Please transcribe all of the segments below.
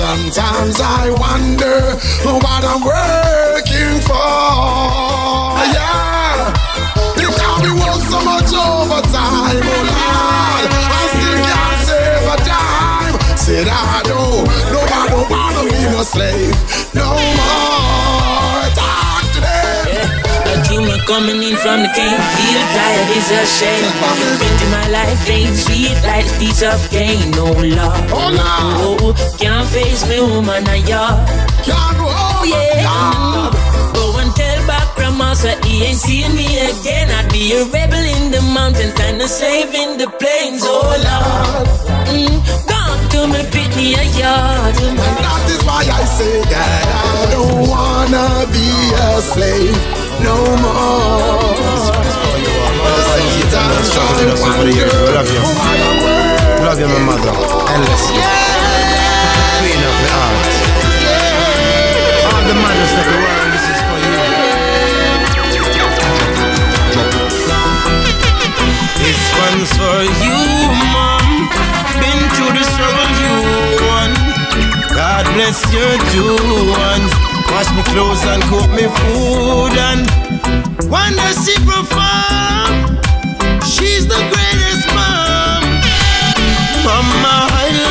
Sometimes I wonder what I'm working for. Yeah, it got me work so much overtime, oh Lord. I still can't save a dime. Said I don't, no, I don't wanna be no slave no more coming in from the game. Feel tired, it's a shame. Into my life ain't sweet like this piece of game. No love. Oh no. Oh, can't face me, woman, I y'all. Oh yeah now, so he ain't seeing me again. I'd be a rebel in the mountains and a slave in the plains. Oh Lord, mm, God come and pick me a yard. And that is why I say that I don't wanna be a slave no more. Love you, my mother, endlessly. Yeah. Queen of the art. Yeah. All the mothers of the world. for you, mom. Been through the struggle you won. God bless your two ones. Wash me clothes and cook me food and one day she perform. She's the greatest mom. Mama, I love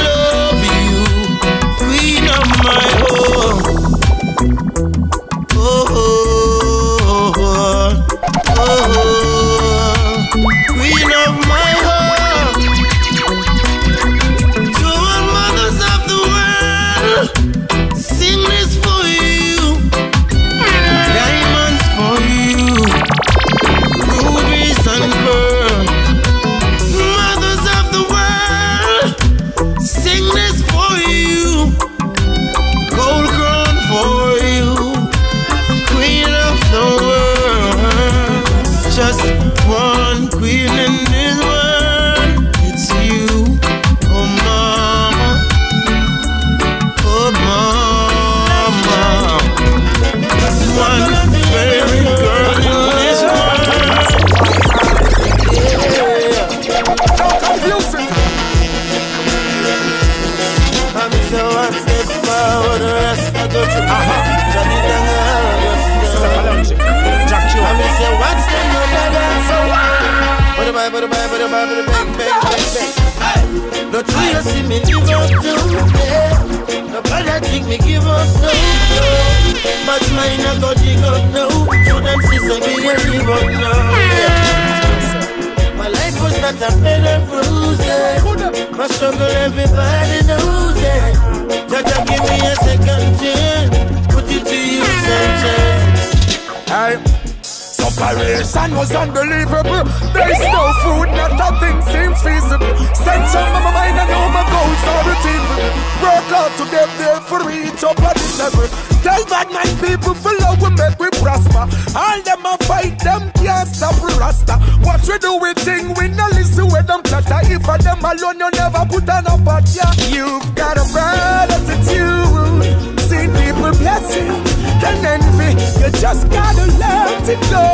Just gotta let it go.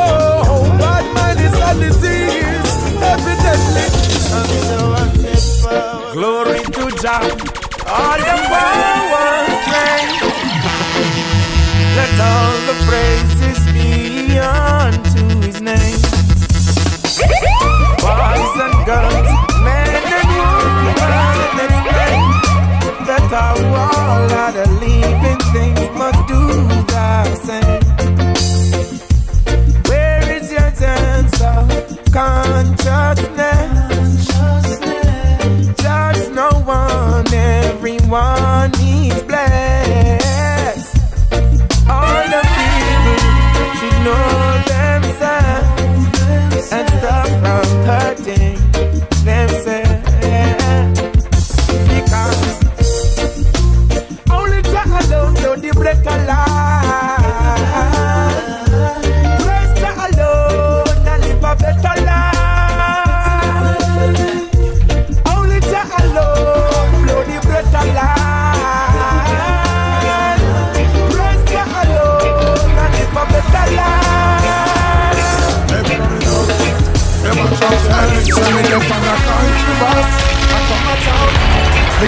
Bad mind is a disease, evidently. Glory to Jah, all the powers strength. Let all the praise.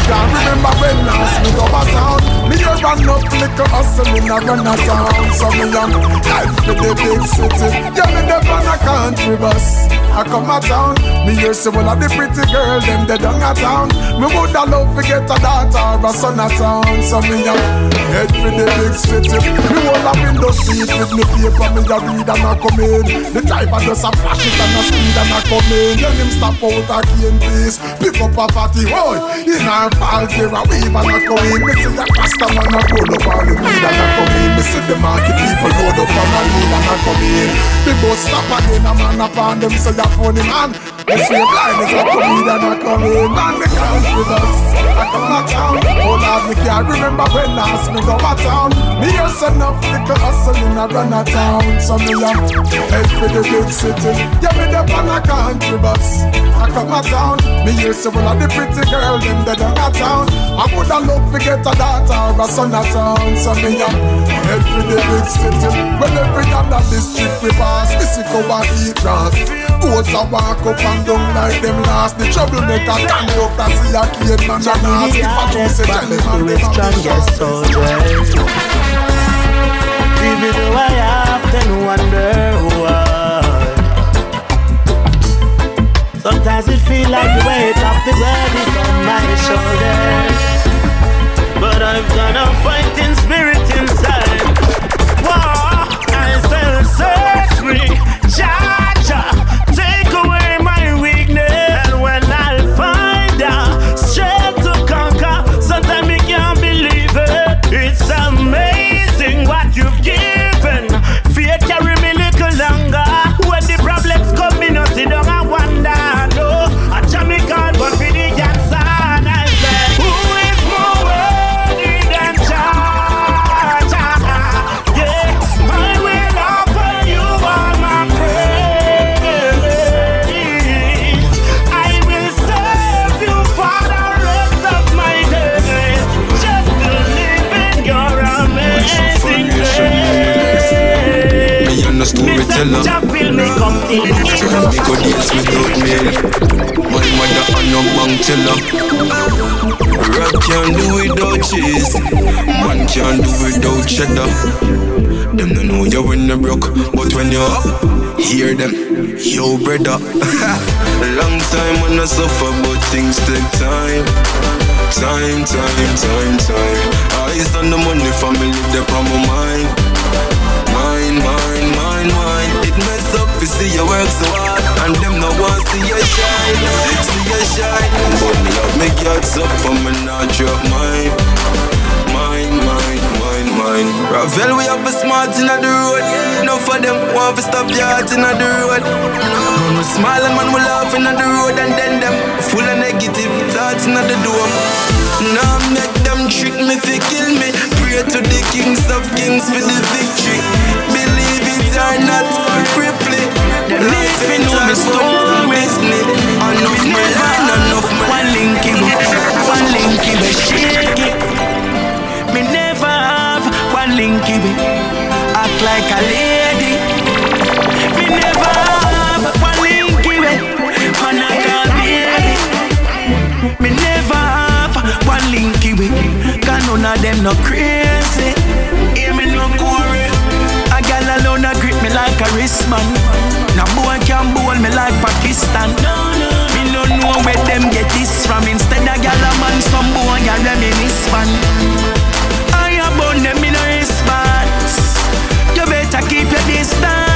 Can't remember when last me go a town Me a run up little hustle in a run a town So me young. Life for the big city. Yeah, me deh on a country bus. I come a town. Me hear say well of the pretty girl Them they done a town. Me woulda love to get a daughter or a son a town. So me young. Head for the big city window seat with me paper Me a read and a come in. The driver just a flash it and a speed and a come in. Then him stop out a cane piece. Pick up a fatty boy. In our fault here a weave and a come in. Me see a Rasta man a roll up all the weed and a come in. Me see the market people load up on a lead and a come in. The bus stop again a man upon them say a funny man a blind is a come in and a come in Man the count with us I come a town Oh Lord me can't remember when last me go a town Me just enough little hustling a run a town. So me a head for the big city. Yeah me the on a country bus I come a town Me hear say one of the pretty girl them they down a town. I woulda love to get a daughter or a son a town. So me a head for the big city. When every other district we pass Me see go and eat grass Goats a walk up and down like them last The troublemaker conductor see a kid man If I don't say the them a strongest soldiers. Even though I often wonder why. Sometimes it feel like the weight of the world is on my shoulders. But I've got a fighting spirit inside. Cheddar. Them don't know you when you broke, but when you up, hear them. Yo, brother. Long time when I suffer, but things take time. Time, time, time, time. Eyes on the money, family, they on my mind. Mine, mine, mine, mine. It mess up to see you work so hard, and them no want see you shine, see you shine. But me love me cats up, and me not drop mine, mine. Ravel, we have a smart in the road. No for them want to stop your heart in the road. Man, we smile and man we laugh in the road, and then them full of negative thoughts in the dome. Now make them trick me fi kill me. Pray to the kings of kings for the victory. Believe it or not, Ripley. Living on me story. Enough my line, enough my One linky, one linky, we shake it. Linky, we act like a lady. Me never have one linky, we on a call baby. Me never have one linky, we cause none of them no crazy. Hear me no quarry. A gal alone a grip me like a wristman. No boy can bowl me like Pakistan. Me no know where them get this from. Instead a gal a man, some boy a reminisce man. I a bun them in a better keep your distance.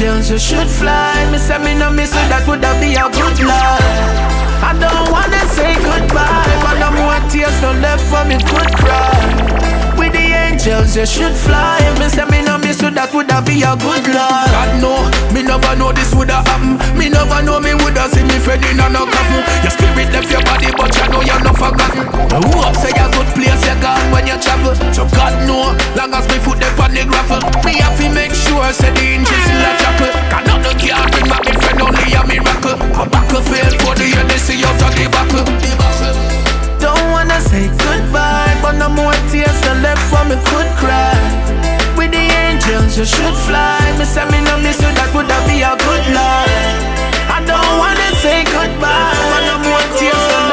angels, you should fly. Me say me no miss you, that would have be a good life. I don't wanna say goodbye, but no more tears no left for me, good cry angels, you should fly. If me say me no miss you, that woulda be a good Lord. God know, me never know this woulda happen. Me never know me woulda see me friend in a no coffin. Your spirit left your body, but you know you're not forgotten. Who hope say a good place you gone when you travel. So God know, long as me foot up on the gravel. Me have to make sure, say the angels in a chapel. Cause not the care bring back me friend, only a miracle. I back a fail for the end, they see out of the buckle don't wanna say goodbye But no more tears are left for me could cry. With the angels you should fly. Me say me no miss you, that would be a good life I don't wanna say goodbye But no more tears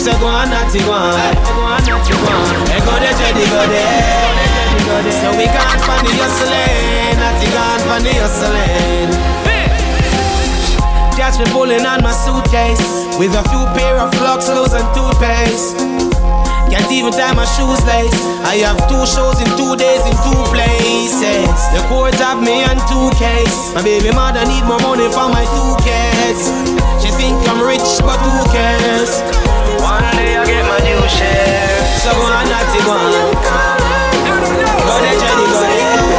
say go on, natty go on. Go on, natty go on. Hey, go there, go there. So we gone for the hustling, natty gone for the hustling. Catch me pulling on my suitcase with a few pair of flux, clothes and toothpaste. Can't even tie my shoes lace. I have two shows in two days in two places. The courts have me on two case. My baby mother need more money for my two kids. She think I'm rich, but who cares? One day I get my due share. So go on, natty go on. Go there, Jenny, go there.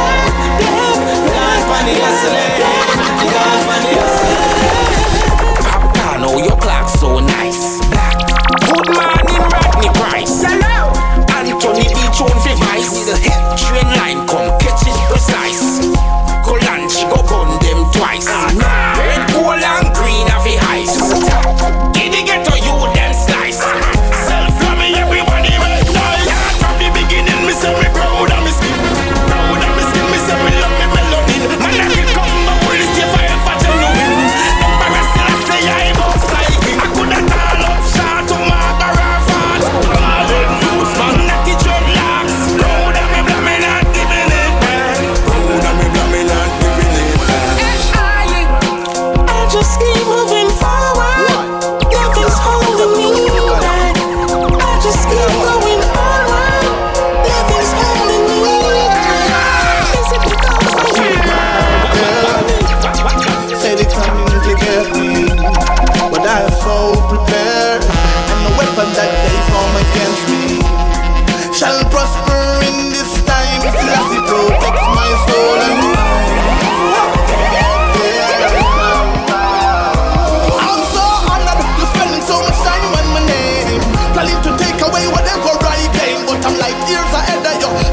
Like years ahead of you.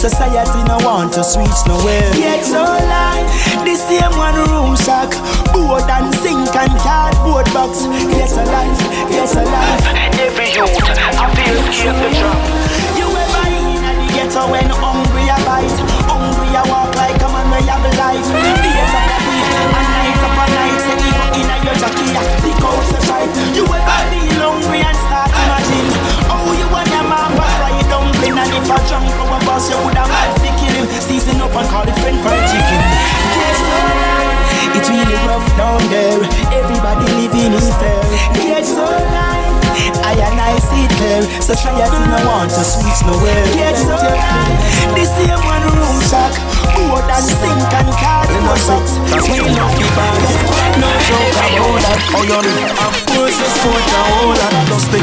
Society no want to switch nowhere. Get so life. The same one room shack. Board and sink and cardboard box. Get a life. Get a life. Every youth, I feel scared to drop. You ever in the ghetto when hungry I bite Hungry I walk like a man where you have a life Days up a day and night up a night Say even in a your jockey Pick out the shite You ever feel hungry and start imagine if a drunk from a boss you would have had to kill him Season up and call it french fried chicken. Yes, it's really rough down there. Everybody living in fear Get so life I and I sit there Society no want to switch nowhere. Get so life The same one room shack More than sink and box. We love the band No joke about that. Oh you Of course you smoke a whole lot. Just the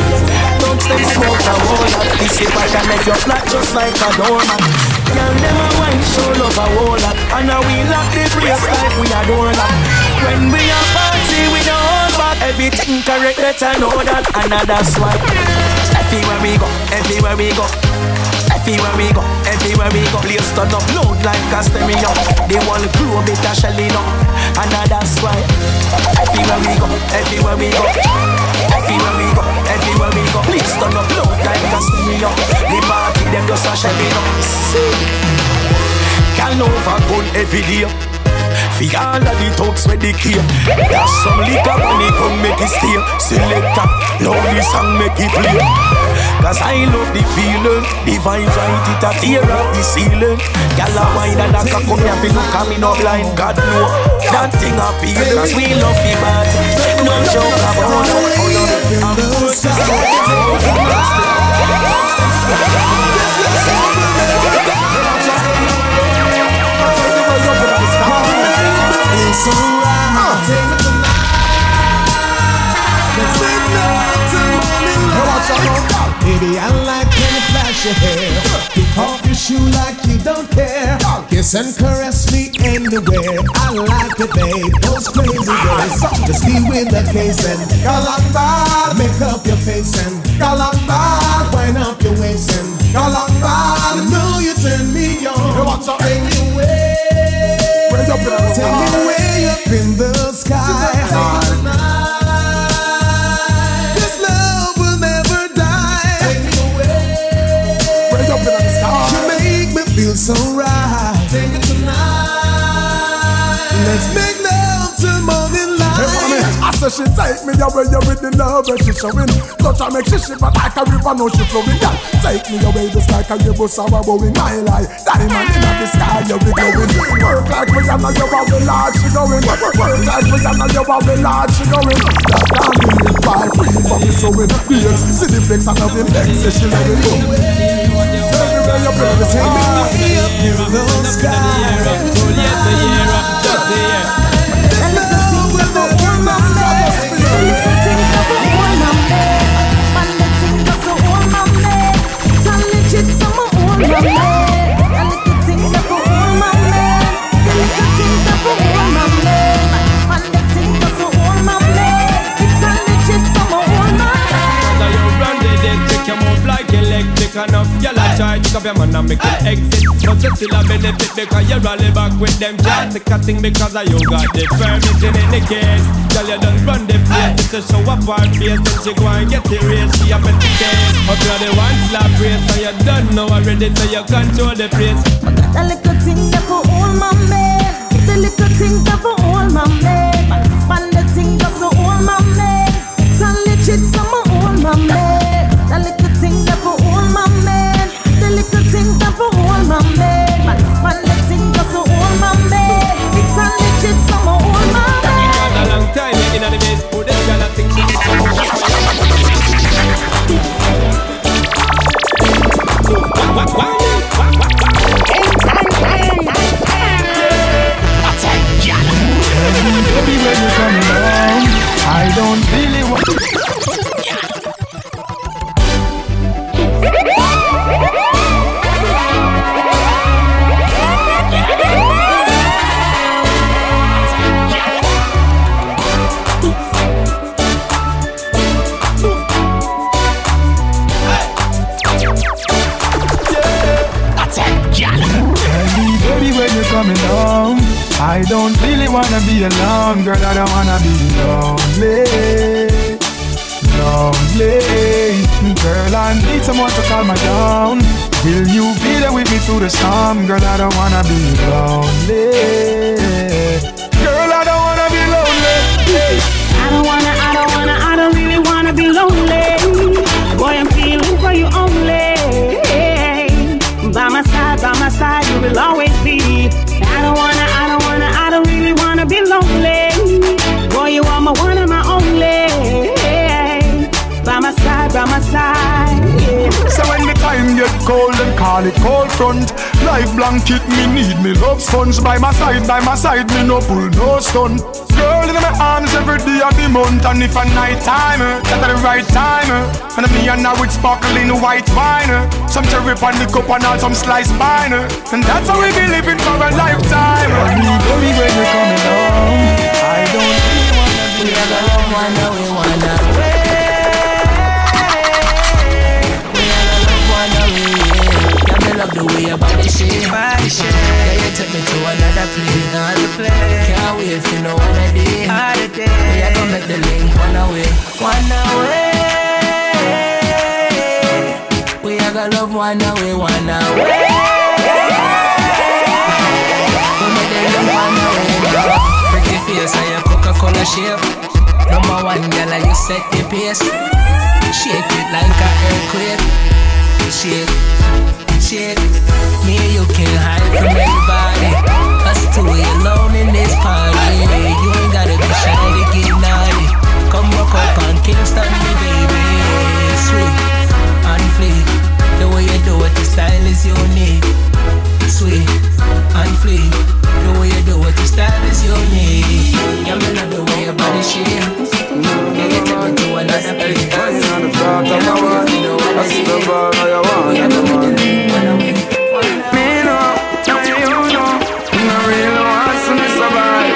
Don't stay. Smoke a whole lot. This if I can make you flat just like a doormat Girl them a wine show love a whole lot. And now we lock the place like we a door lock. When we a party we don't back Everything correct better know that. And that's why. Everywhere we go, everywhere we go. Everywhere we go, everywhere we go Place turn up. Loud like a stereo They want to grow bit of shelling up And that's why. Everywhere we go, everywhere we go. Everywhere we go, everywhere we go. Place turn up loud like a stereo The party them just a shelling up. See? Can over gun every day. For all of the talks where they clear. There's some liquor money come make it stay Selector, love the song make it play Cause I love the feeling. The vibes right, it a tear off the ceiling. Gyal a wine and a cock come here fi look at me no blind. God know that thing appeal. Cause we love the bad. No joke about So Baby, I like when you flash your hair. Kick off your shoe like you don't care. Kiss and caress me anywhere. I like it, babe. Those crazy days. Just be with the case and galamba. Make up your face and galamba. Wind up your waist and galamba. You know you turn me on. Take me away. Take me way up in the sky. Say she take me away you with the love she showing. Touch her make she shiver like a river, now she flowing Girl, take me away just like a river sour blowing My life, diamond in the sky you be glowing. Work like we and you are the large she going. Work like we and you are the large she going. That be made by free from me sewing Beats, see the flex and love him vex she loving you Tell me where you bring this Take me heart up in the sky. Never enough. Y'all a try to your man and make it exit. But you still a benefit because you rally back with them. Can't take a thing because of you got the permit in any case. Girl, you done run the place. It's a show up our face. Then she go and get the race. She a bet the case. Up you the one slap race. And you done know already so you control the place. The little thing that for all my men. The little thing that for all my men. Span the thing that for all my men. Tell the chicks I'm all my men. The little thing that for my men. Side, by my side, me no pull no stun. Girl in my arms every day of the month, and if a night time, uh, that's the right time. uh, And me and now with sparkling white wine, uh, some cherry on the cup and all some sliced pine, and that's how we be living for a lifetime. uh. Baby, when you coming home, I don't really wanna be We have a love one, we wanna the way your body shape. Body shape. Yeah, you take me to another place. Another place. Can't wait for no other day Other day We are gonna make the link one away. One away. We are gonna love one away, one away. We make the link one away. Pretty face and your Coca-Cola shape. Number one, girl, and you set the pace. Shake it like a earthquake. Shake, shake. Me and you can't hide from everybody. Us two we alone in this party. You ain't gotta be shy to get naughty. Come rock up on Kingston, baby. Sweet and fleek. The way you do it, the style is unique. Sweet and fleek. The way you do it, the style is unique. Yeah, me love the way your body shakes. Yeah, you take me to another place. on the top of my one. That's the bar I want. Me know, and you know, me really want to me survive.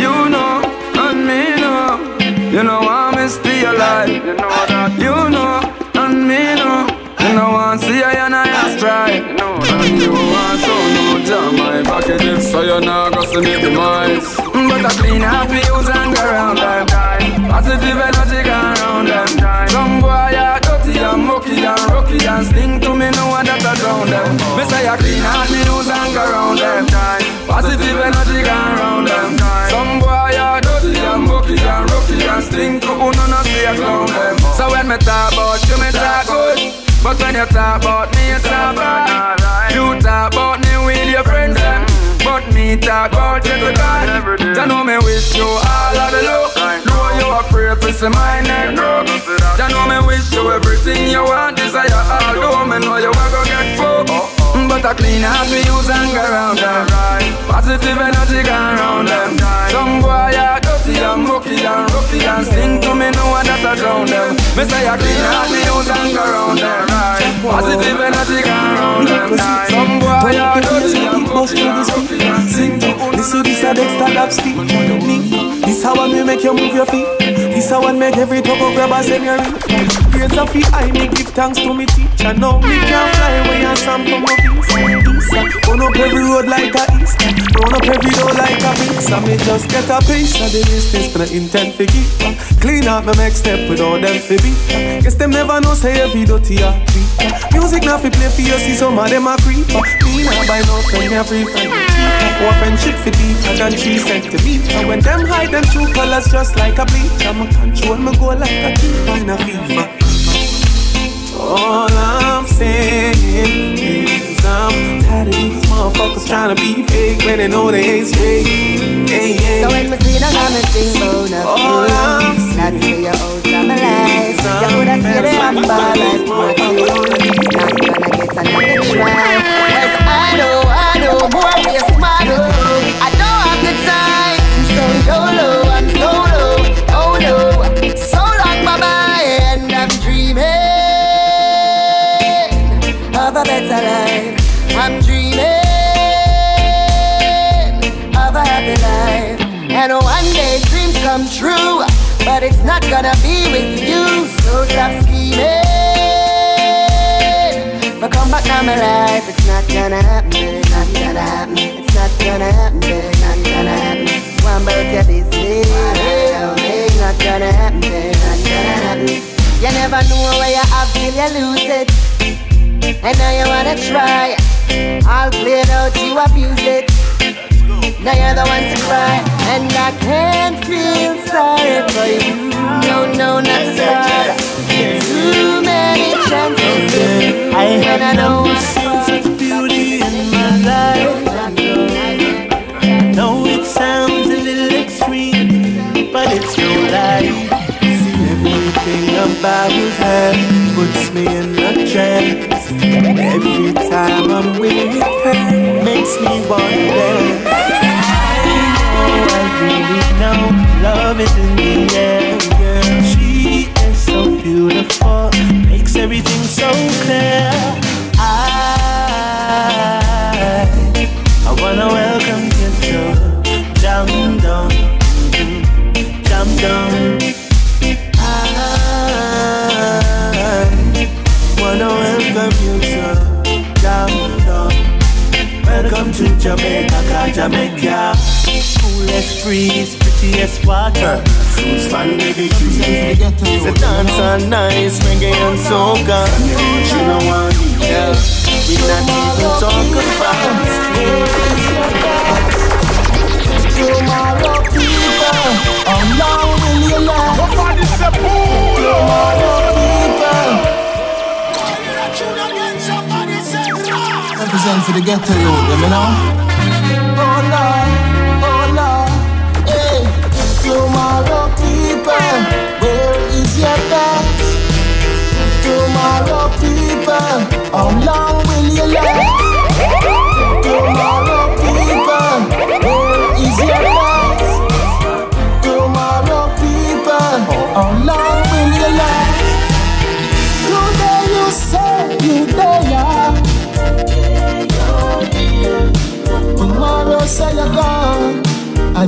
You know, and me know, you know I me stay alive. You. You know, jam my packages, so you not go see me demise. Mm, but I clean up the use and around them. Positive energy go around them. Some boy are dirty and mucky and rocky and sting to me know that I drown them. Me say I clean out me use and around them. Positive energy go around them. Some boy are dirty and mucky and rocky and sting to who no no see I clown them. So when me talk about you, me talk good. But when you talk about me, you talk bad. You talk about me talk about you to God. You know me wish you all of the luck. Know you a pray for some my neck rub. You know me wish you everything you want, desire. Although me know you a go get fucked. But I clean out we use and go around them. Positive energy go around them. Some boy are dirty and mucky and rocky and sting to me know that I drown them. Me say I clean out we use and go around them. Positive energy go around them. Some boy are dirty and mucky and rocky and sting to me This is this a Dexter feet me. This how I make you move your feet. This how I make every toko grab a senorita. Grades of feet I me give thanks to me teacher. Now me can't fly away and to my visa. Visa. Run up every road like a Easter. Run up every door like a pizza. Me just get a piece of the business, but I intend to keep. Clean up my next step with all them to beat. Guess them never know say every dirty a creeper. Music now fi play for you, see some of them a creeper. Me nah buy no friend, me a free friend. Keeper. Our friendship fi deeper than three centimeter. When them hide them true colors just like a bleach, I'ma control me go like a keeper in a FIFA. All I'm saying is I'm tired of these motherfuckers trying to be fake when they know they ain't straight. Hey, hey. So when me see them, I'm a thing about a All Not you're out from my life. You coulda see the number like more to you. Not gonna get another try. Cause I know of a better life. I'm dreaming of a happy life. And one day dreams come true, but it's not gonna be with you. So stop scheming. But come back now, my life. It's not gonna happen. It's not gonna happen. It's not gonna happen. It's not gonna happen. One about your business. It's not gonna happen. It's not gonna happen. You never know where you have till you lose it. And now you wanna try. I'll play it out, you abuse it. Now you're the one to cry. And I can't feel sorry for you. No, no, not to. Too many chances. I when I know seen beauty in my life. Know it sounds a little extreme, but it's no lie. Everything about her puts me in a trance. Every time I'm with her, makes me want wonder. I know, I really know, love is in the air. She is so beautiful, makes everything so clear. I, I wanna welcome you to Jam Dum, Jam Dum. Welcome you to Jam Welcome to Jamaica, Jamaica. Coolest breeze, prettiest water. Fruits from the trees. It's a dance all nice, reggae and soca. You know what? Yeah, we not for the ghetto youth, you know? Oh Lord, oh Lord, hey. Tomorrow people, where is your best? Tomorrow people, how long will you last?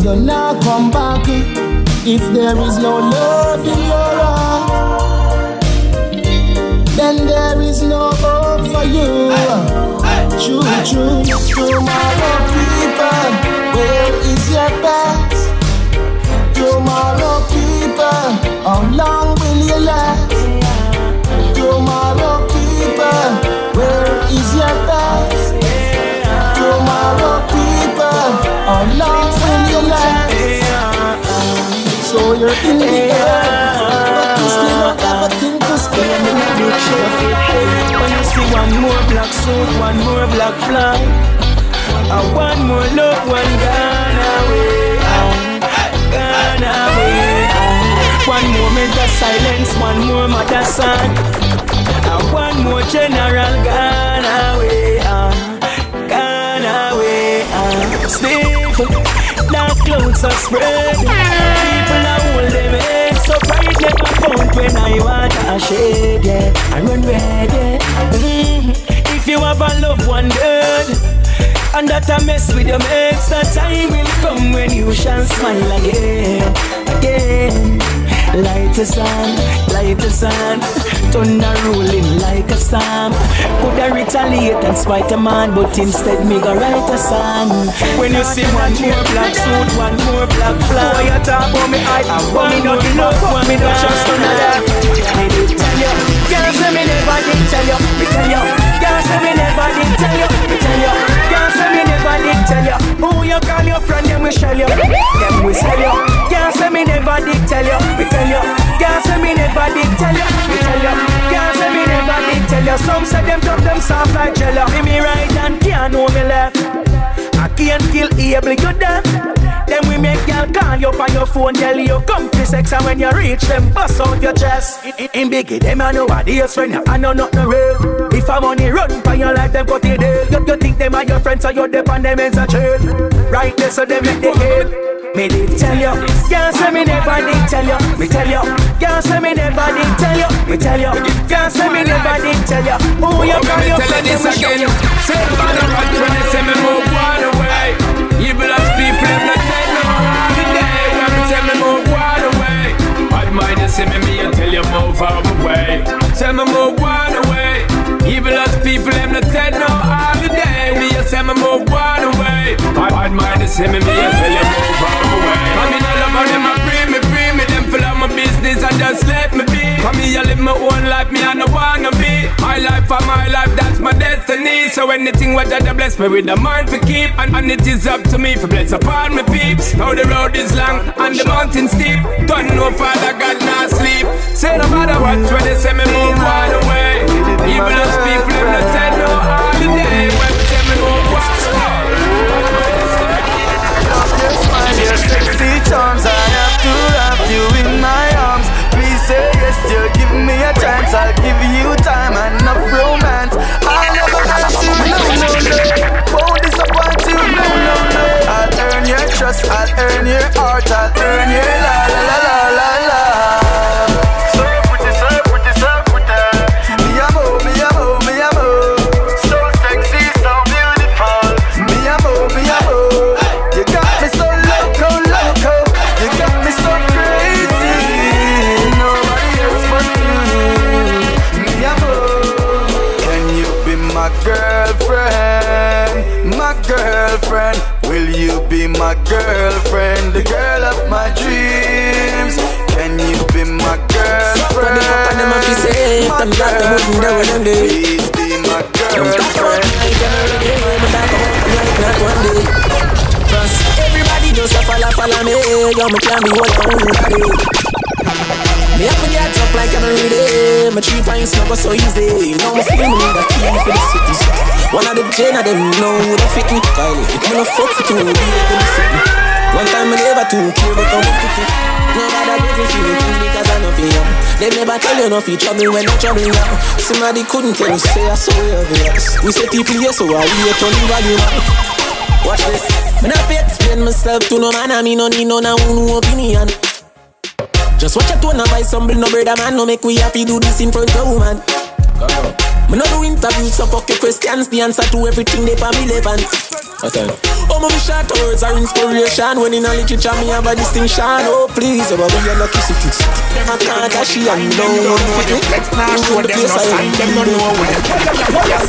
You'll not come back eh? if there is no love in your heart. Then there is no hope for you. True, true. Tomorrow, people, where is your past? Tomorrow, people, how long will you last? In air, but you still don't have a thing to spare. When you see one more black suit, one more black flag, and one more love, one gone away, gone away. One moment of silence, one more mother son, and one more general gone away, gone away. Still, dark clouds are spread, never count when I want a shade, yeah. I run red, yeah. Mhm. If you have a loved one dead, and that a mess with your makes, the time will come when you shall smile again, again. Light the sun, light the sun, thunder rolling like a storm. Could I retaliate and spite a man, but instead me go write a song. When you see one more black suit, one more black flag, why you talk about me I want me not love, want me not trust none of that. Me did tell you, girl say me never did tell you, me tell you, girl say me never did tell you, me tell you, girl say me never did tell you. Who you call your friend? Them we shell you, them we sell you. Girl say me never did tell you, me tell you. Girl say me never did tell you, me tell you. Girl say me never did tell you. Some say them tough, them soft like jello. Me me right and can't know me left. I can't kill able you deaf. Then we make y'all call you on your phone, tell you come to sex, and when you reach them, bust out your chest. In, in, in biggie, them I know what they friend, I know not no real. I money run for your life, them cut it deal. You, you think them are your friends, so you depend them as a trail. Right there, so them make the game. Me did tell you, can't say me never did tell you. Me tell you, can't say me never did tell you. Me tell you, can't say me never did tell you. Who you call your tell friend? you this them we show again. you. Say bad and right when they say me move one away. Evil as people, them not take no all the day. When me say me move one away. Bad mind you see me, me I tell you move out away. way. Say me move one away. Evil as people, them not take no all the day. Me I say me move one away. Bad, mind you see me, me I tell you move out my way. I mean all about them, I free me, free me. Them full of my business and just let me be. Come here, live my own life, me I no wanna be. My life for my life, that's my destiny. So anything what God bless me with the mind to keep, and, and it is up to me for bless upon my peeps. Now the road is long and the mountain steep. Don't know Father God not sleep. Say no matter what, when they say me move one away. Evil as people, them not say no holiday. When they say me move Your smile, your sexy charms I have to wrap you in my arms Please say yes, you're me a chance. I'll give you time and enough romance. I'll never hurt you, no, no, no. Won't disappoint you, no, no, no. I'll earn your trust, I'll earn your heart. I'll earn your la My girlfriend Please be my girlfriend Everybody just a follow, follow me. Yo, me can't be one on nobody. Me have to get up like every day. My three pints go so easy. Now me feel me need a key for the city. One of the gen of them know the fit me. If me no fuck for two, to sit me. One time me never too care but I'm picky. Nobody make me feel it because I know for you. They never tell you no for trouble when you trouble now. Somebody couldn't tell me say I saw you obvious. We say here so I wait on the value now. Watch this. Me not fi explain myself to no man, and me no need no no no opinion. Just watch your tone and vice humble, no brother man, no make we happy do this in front of woman. Me no do interviews, so fuck your questions, the answer to everything they for me relevant. Okay. Oh, my short words are inspiration. When in a literature, me have a distinction. Oh, please, oh, we are lucky cities. Them a can't dash you and no one fit me. Now show them no sign, them no know where Yes,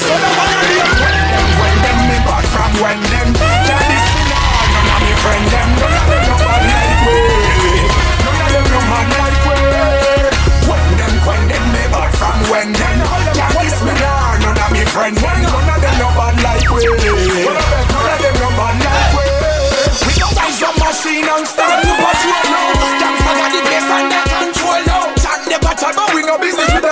So the one of them When them me bad from when them Tell this me nah, none of me friend them friend them None of them no bad like we eh. None of them no bad like eh. we We go buy some machine and start to patrol now Them forget the place and they control now. Chat the battle but we no business with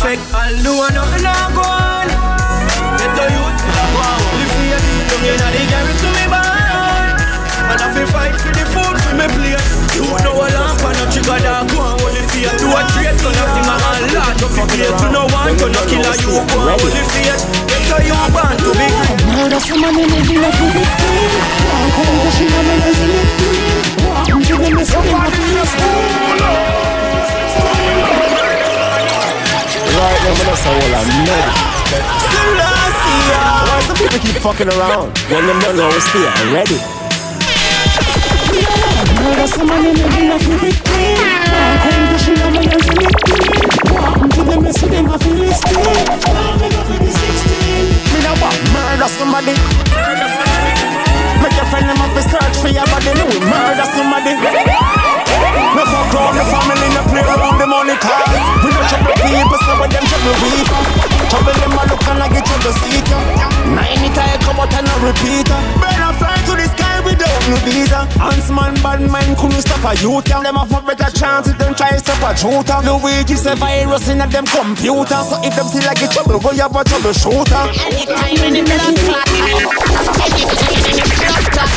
turn a I'll do nothing now go on Get the youth to the go on Live for your down in a the garage to me born And I feel fight for the food for me plate You know a lamp and a trigger that go on it for you Do a trade, turn a singer and lad Don't forget you know want to no killer you go on it you Get the you born to be not to to in it to something to Right now, I'm just a whole lot mad. Why some people keep fucking around when them don't know we stay ready? Murder to them feel still Walk home to the 16 Me no want murder somebody. Make your friend repeater. A fly to the sky without no visa. Huntsman, bad man couldn't stop a youth. Them have a better chance if them try stop a shooter. Luigi is a virus in a them computer. So if them see like a trouble, you have a troubleshooter. Anytime in the blood clot time. Anytime in the blood clot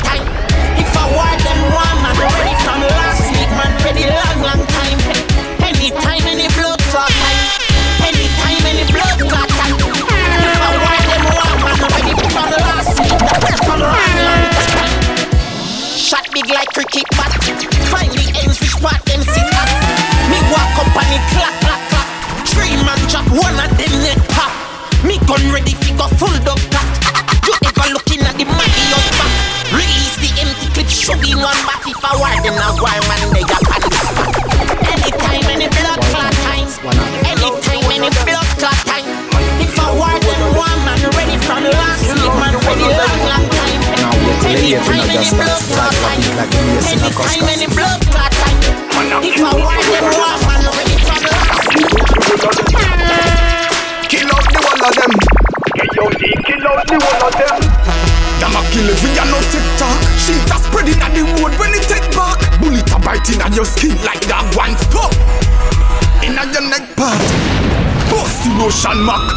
If I want them one man ready from last week man ready long long time. Anytime cricket bat Find the ends which part them sit at Me walk up and it clap clap clap. Three man drop one of them neck pop. Me gun ready fi go full dog cat You ever looking at the money on back Release the empty clip shooting one back If I war them a war man Anytime any blood clot time Anytime any blood clot time If I war them one man ready from last Kill out the one of them. Kill out the, kill one of them. Them a kill if we are no TikTok. She just spreading on the road when it take back. Bullet a biting on your skin like that one stop. In a your neck part. Bossy lotion mark.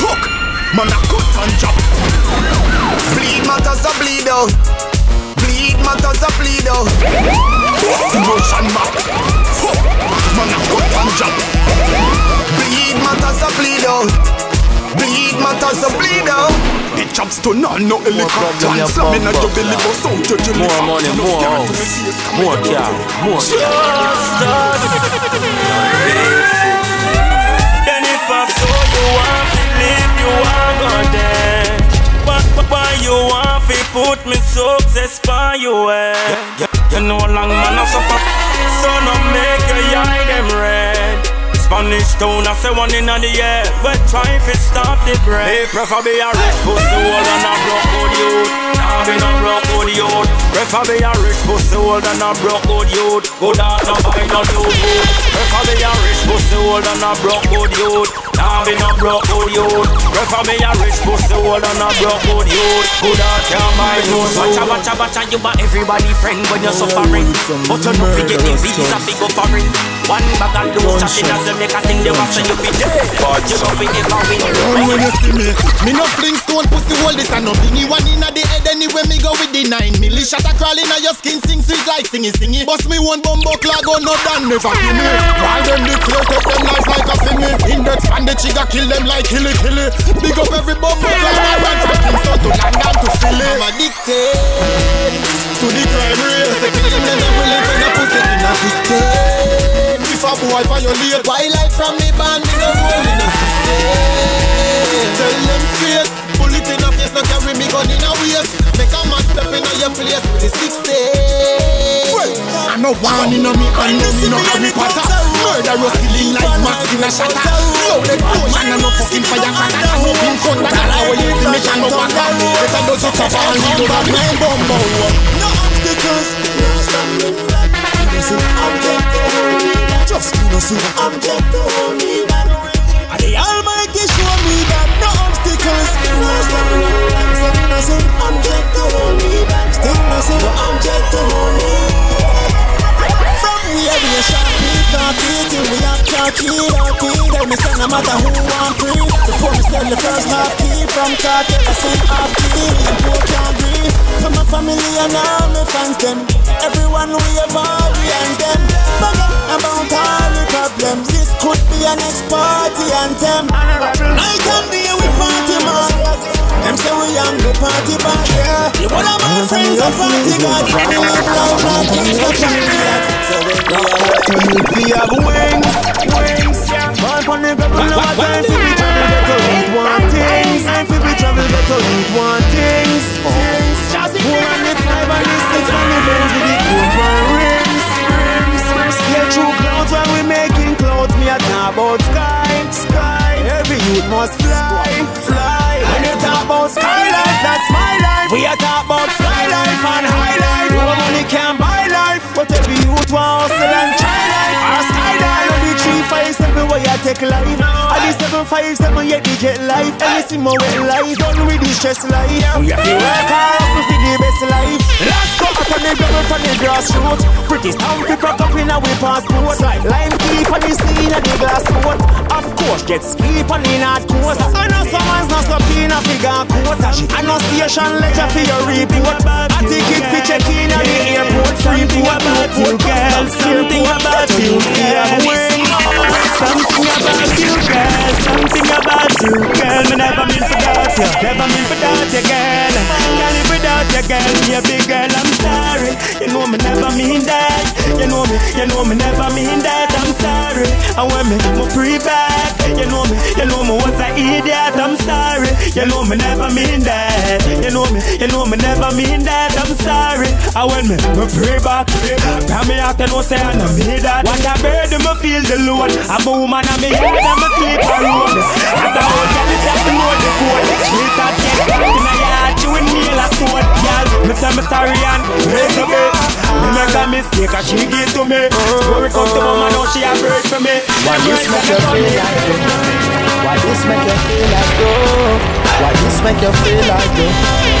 Fuck. Man a cut and chop. Bleed matters a bleed out. Bleed matters a bleed out. Bossy lotion Man a cut and chop. Bleed matters a bleed out. Bleed matters a bleed out. The chops to none, no helicopter. problem, And slam in a your your belly, bust out your jelly. More money, more house, more car, more Then if I saw you want to live, you are gonna die. Why, why- why you want to put me success for you? Eh? You know long man I suffer, so no make your eye them red. Spanish town, I say one in the air, but try if it stop the bread. Hey, prefer be a rich pussy old than a broke old youth. Nah, be no broke old youth. Prefer be a rich pussy old than a broke old youth. Good out no buy no new food. Prefer be a rich pussy old than a broke old youth. Nah, be no broke old youth. Prefer be a rich pussy old than a broke old youth. Good out can't buy no food. Watcha, watcha, watcha, you are everybody friend when you're oh, suffering. But you know fi get the visa big up foreign. One bag of loose chatting as you make a thing they want say you be dead. But you know fi ever win. Run when you see me. Me no fling stone pussy hold this and no bingy one inna the head anywhere me go with the nine milli shot a crawl inna your skin sing sweet like singy singy. Bust me one bumbo clog go no done never give me. Why them declare take them life like a singy. Index and the trigger kill them like killy killy. Big up every bumbo clog I run from Kingston to London to Philly. I'm addicted to the crime rate. Say killing them willing to the pussy in a victim. If a boy violate wildlife from me band, me no roll in a system. Tell them straight, bullet in a face, no carry me gun in a waist. Make a man step in a your place with the 60. I no warning on me, I know me no Harry Potter. Murderous killing like Max in a shatter. Loaded potion and no fucking firecracker. And no pin front, that how you see me can no backer. Better do some cover and lead over my bumbo. No obstacles, no stumbling block. Object to hold me back. Just innocent object to hold me back. And the Almighty show me that no obstacles, no innocent object to hold me back. Still object to hold me From where we are shot, we can't beat. We have cocky, lucky. Tell me say no matter who I'm free. Before we sell the first half key from cartel, I sing half key. And poor can't breathe. For my family and all my fans them. Everyone we have all we and them. Forget about all the problems. This could be a next party anthem. Night and day we party man. Them say we young, the party yeah. The one of my friends are party god. We live life like kings of We have wings, wings. Man on the time we travel better with one things. Time we travel better with one things. Four and the five and the six and the with the about sky, sky. Every youth must fly, fly. When you talk about sky life, that's my life. We a talk about fly life and high life. No money can buy life, but every youth want hustle and try life. Our skyline on the three five seven where you take life. At the seven five seven yet they get life. Anything more with life, done with the stress life. We have to work hard Pretty stamp we crack up in our passport. Like lime keep on the scene of the glass coat. Of course, jet ski on the north coast. I know someone's not keen a figure quota. I know station ledger for your report. A ticket for check in at the airport. Something about you, girl. Something about you, girl. Something about you, girl. Something about you, girl. Me never mean forgot you. Never mean forgot you, girl. Can't live without you, girl. Me a big girl. I'm sorry. You know me never mean that. You know me. You know me never mean that. I'm sorry. And when me me pre back, you know me. You know me was an idiot. I'm sorry. You know me never mean that. You know me. You know me never mean that. I'm sorry. And when me me pre back, tell me I can no say I don't mean that. What a bird me feel the load. I'm a woman and me head and me sleep on road. As a whole girl is just load the code. Street that get back in a sword, girl. Me say me sorry and raise a bit. Me make a mistake and she give to me. Story come to mama now she a break for me. Why this make you feel like though? Why this make you feel like though? Why this make you feel like though?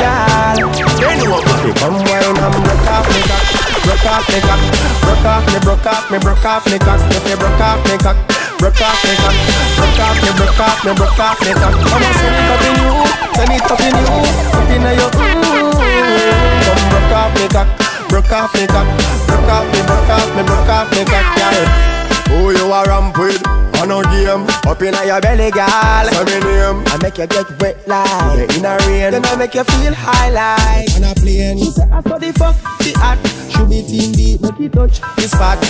girl. They know what to Come wine and broke off me cock, broke off me cock, broke off me, broke off me, broke off me cock. If you broke off me cock, broke off me cock, broke off me, broke off me, broke off me cock. On, send it up in you, send it up in you, up in your. Come broke off me cock, broke off me cock, broke off me, broke off me, broke off me cock, girl. Who you are ramp with? On a game, up in your belly, girl. Say me name. I make you get wet like in a rain. Then I make you feel high like on a plane. She say I saw the fuck the hot. Should be team beat, make it touch the spot.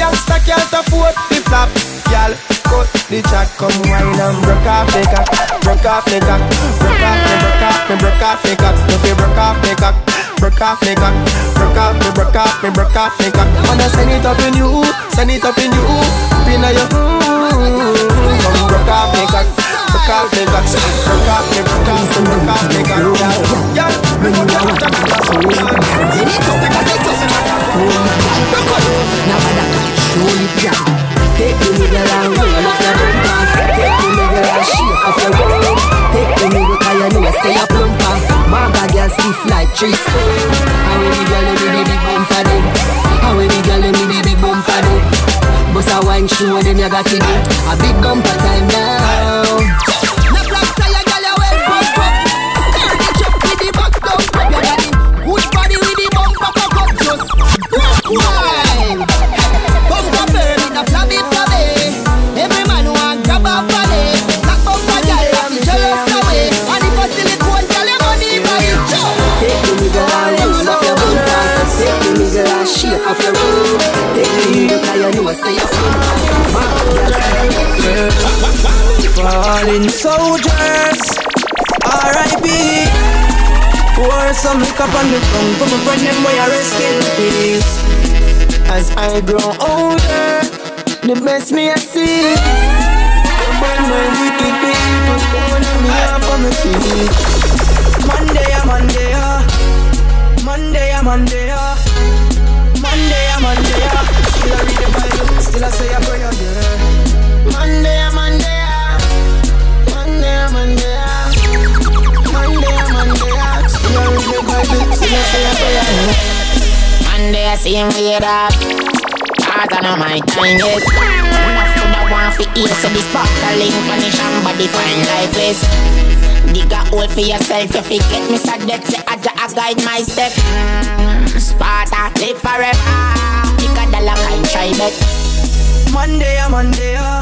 Youngster can't afford the flap. Girl, cut the chat, come wine and broke off the cock, broke off the cock, broke off me, broke off me, broke off the cock. If you broke off the cock, broke off me cock, broke off me, broke off me, broke off me cock. I send it up in you, send it up in you, up in your. Mm, come broke off me cock, broke off me cock, broke off me, broke off me, broke off me cock. Yeah, yeah, me fuck you up, Send it up, connect us in a Now I got show it down. Take the nigga and roll up your bumper. Take the nigga and up you know stay a plumper. Maga girl stiff like tree. How we the girl with the big bumper them? How we the girl with the big bumper them? Bust a wine show them you got to do. A big bumper time now. Now black tire girl you well pump up. Start the with the back down. You got the good body with the bumper cock just. Wine. You're Fallen soldiers, R.I.P. Pour some liquor on the tongue for my friend them boy rest in peace. As I grow older, the best me I see. But my wicked people want me off of my feet. Monday I see him way up Cause I know my time yet Enough to the one for ear So this sparkling punish and body fine lifeless Dig a hole for yourself You forget me so I a guide my step. Mm, Sparta live forever Pick a dollar kind try bet. Monday, a Monday, ah.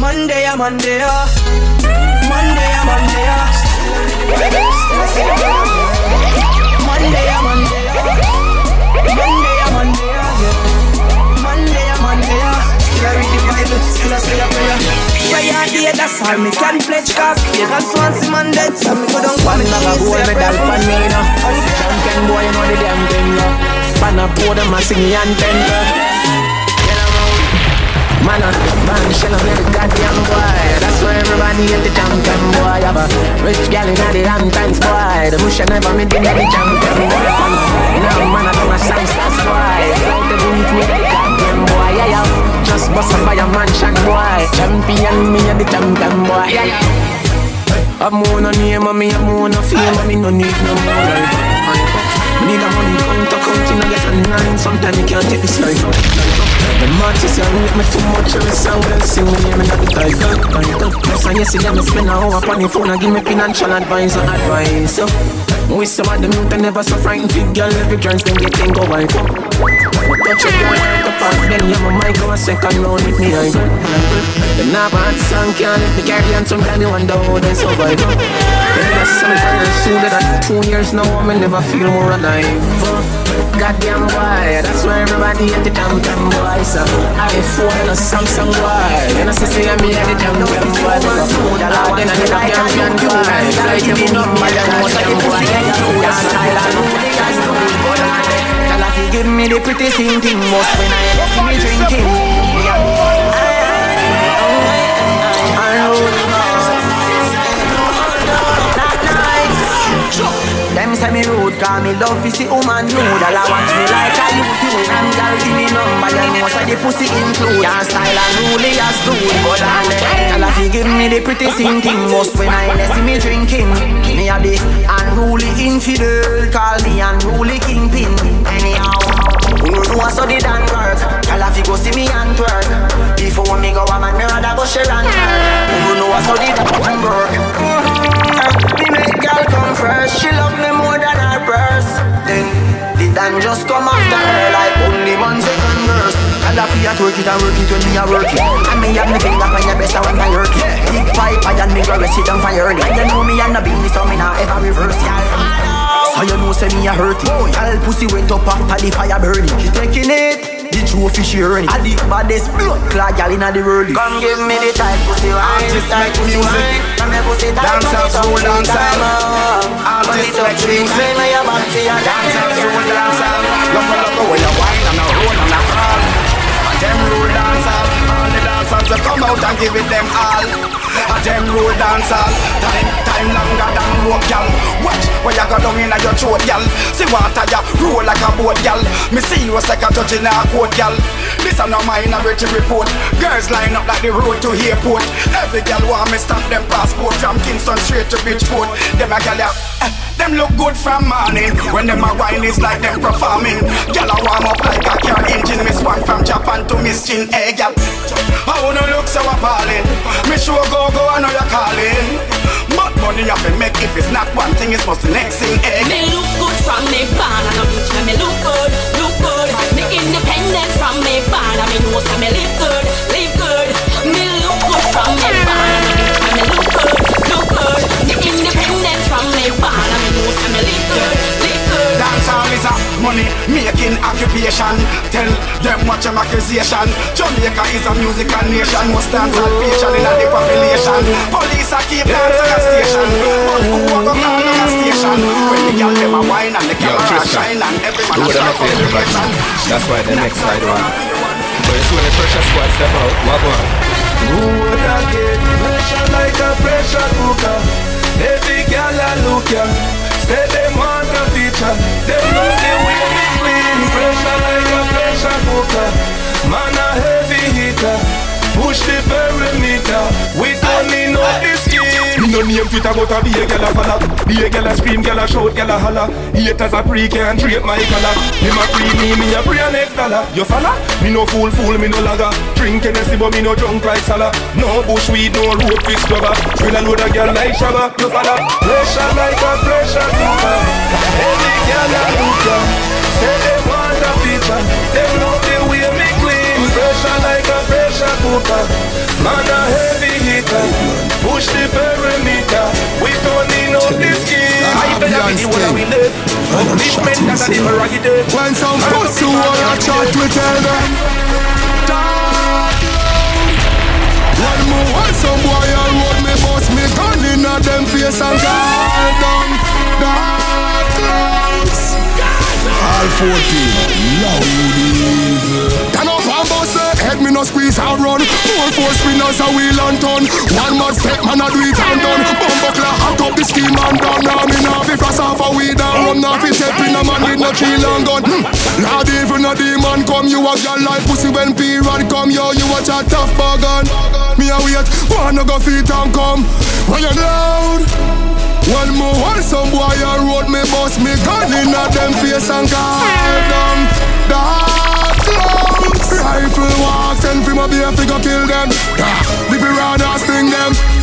Monday, a Monday, ah. Monday, a Monday, I say a prayer, yeah. Still I say a prayer. Prayer day, that's all me can pledge cause Parents want see man dead So me go down for me Never boy say a me prayer. dal for me no Champion boy you know the damn thing no Pan a pour them a sing the anthem no Man a man shell on the goddamn boy. That's why everybody hate the champion boy. Have a rich gal in the times boy. The bush never me think the champion boy. Now man I don't a science that's why Out the week me the goddamn boy. Yeah yeah. Just bust up by a mansion boy. Champion me a the champion boy. Yeah yeah. I'm more no name and me I'm more no fame and me no need no more need a money count account in a get a nine. Sometimes you can't take this life. The artist you make me too much of a song Then sing me name in the title Yes and yes yeah me spend a hour upon the phone And give me financial advice and advice oh. so, with some of them youth never so frightened. Big girl every chance them get thing go wife up But touch a girl right apart Then yeah my mind go a second round with me I go Them not bad song can't let me carry on Sometimes you wonder how they survive oh. That's kind soon that I two years now I never feel more alive. Goddamn boy, that's why everybody at the jam jam boy So I phone a Samsung boy. You know see me at the jam jam boy But I food a lot then I get a champion boy Like you be number one jam boy. Yeah, style and no guys no be good Tell her to give me the pretty same thing Most when I me drinking say me rude, Call me love is the woman nude. All I want me like a YouTube And girl give me number. You know so the pussy include. Your style and rule as dude. But on the Girl if you give me the pretty sing thing. Most when I see me drinking Me a the unruly infidel. Call me unruly kingpin. Anyhow you know so the dan work? Girl if you go see me and twerk. Before me go a man me rather go share and work You know so the dan work Me girl come first She love me more than her purse. Then the dan just come after her Like only one second verse Girl if you a twerk it and work it when me a work it. And me have me finger on your and when I work it. Big pipe and me go rest it down for early And you know me and the beanie so me not ever reverse it. So you know say me a hurt it. Y'all pussy went up after the fire burning. She taking it the trophy she earn it. I the baddest blood clot gal inna the world. Come give me the tight pussy wine, tight pussy wine. Come me pussy tight, Dance out, like music. Say me a bad for your Dance out, soul dance out. Love me, love me when you wine and a roll and a crawl. And them rule dance out. All the dancers they come out and give it them all. And them rule dance all. Time, time longer than rope, gal. Watch where you go down inna your throat, gal. See water ya roll like a boat, gal. Me see you like a judge in a court, gal. This a no minority report. Girls line up like the road to airport. Every gal want me stop them passport from Kingston straight to Bridgeport. Them a gal ya. eh, them look good from morning. When them a wine is like them performing. Gyal a warm up like a car engine. Miss one from Japan to Miss Chin. Hey gyal. I wanna look so appalling. Me sure go go I know you're calling. But money have to make If it's not one thing it's must the next thing Hey. Me look good from me barn and a bitch me look good, look good. Me independent from me barn and me know so me live good, live good. Me look good from me barn money making occupation. Tell them what your accusation. Jamaica is a musical nation. Most dancehall patient in the population Police a keep dancing a station. But who a go call on a station? When the girl them a wine and the Yo, camera a Tristan, shine And every man do a what I'm strike saying, up but that's why the next side one. But it's when the pressure squad step out, what one? Would I get pressure like a pressure cooker? Every gal I look ya, say them want a feature. Them know the way me clean. Pressure like a pressure cooker. Man a heavy hitter. Push the perimeter. We don't need no skin. No name Twitter but a be a gal a follow. Be a gal a scream, gal a shout, gal a holler. Haters a pre can't treat my color. Him a pre me, me a pre a next dollar. You follow? Me no fool, fool, me no lagger Drink Hennessy but me no drunk like Salah. No bush weed, no road fist rubber. Spill a load of gal like Shabba You follow? Pressure like a pressure cooker. Every gal a look Say they want a feature Them love the way me clean. Pressure like a pressure cooker. Man a heavy hitter Push the perimeter. We don't need no skin ah, I better be the one that we live. This men that are the prerogative When some pussy wanna chat, we tell them. Talk loud One more, one some boy a road me bust me gun inna them face and down dark clouds. All 14, loud evil And bust head, me no squeeze and run. Four four spinners a wheel and turn One man step, man a do it and done. Bumbuckler hot up the scheme and done. Now me nah fi frost off a weed and rum Nah fi step in a man with no chill and gun. Hmm. Lord even a demon come You a girl like pussy when period come. Yo, you a chat tough bargain. Me a wait, wanna go feet and come. When you loud one more, one some boy a road me bust me gun inna them face and call them. Rifle walk, send for my beer, figure kill them. Ah, the piranhas sting them.